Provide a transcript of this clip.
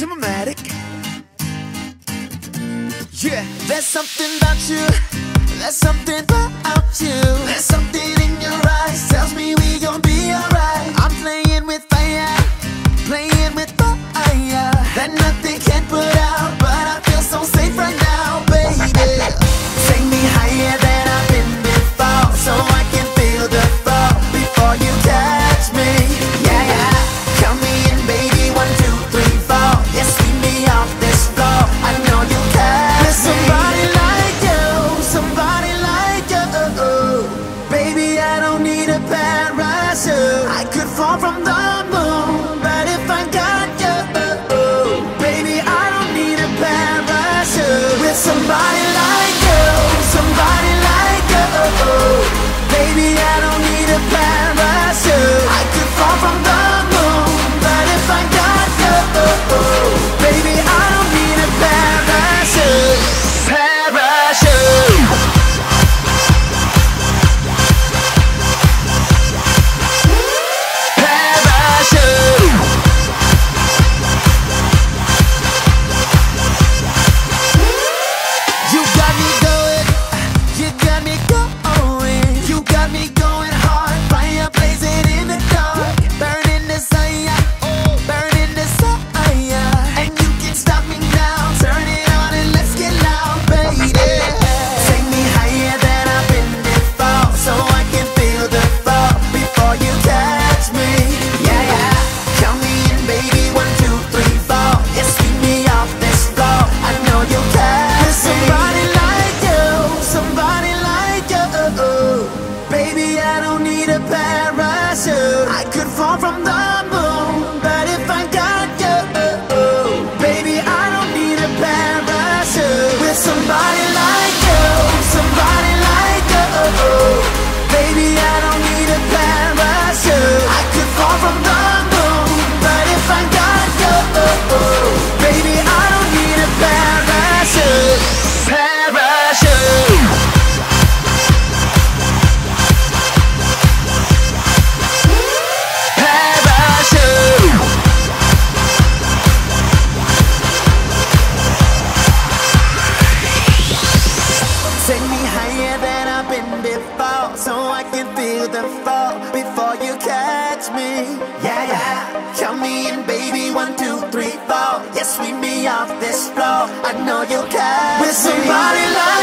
Timomatic. Yeah, there's something about you. There's something about you. There's something. somebody parachute. I could fall from the higher than I've been before, so I can feel the fall before you catch me. Yeah, yeah. Count me in, baby. One, two, three, four. Yeah, sweep me off this floor. I know you'll catch me. With somebody like.